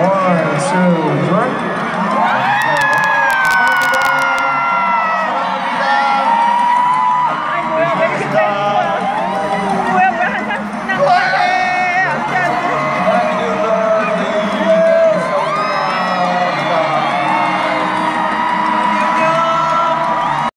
One, two, three.